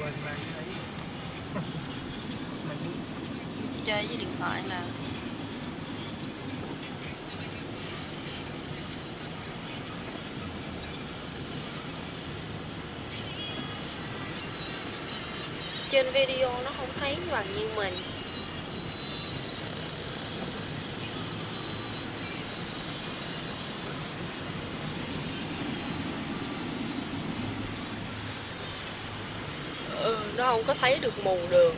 quên mang ấy mình chơi với điện thoại là trên video nó không thấy bằng như mình. Nó không có thấy được mù đường.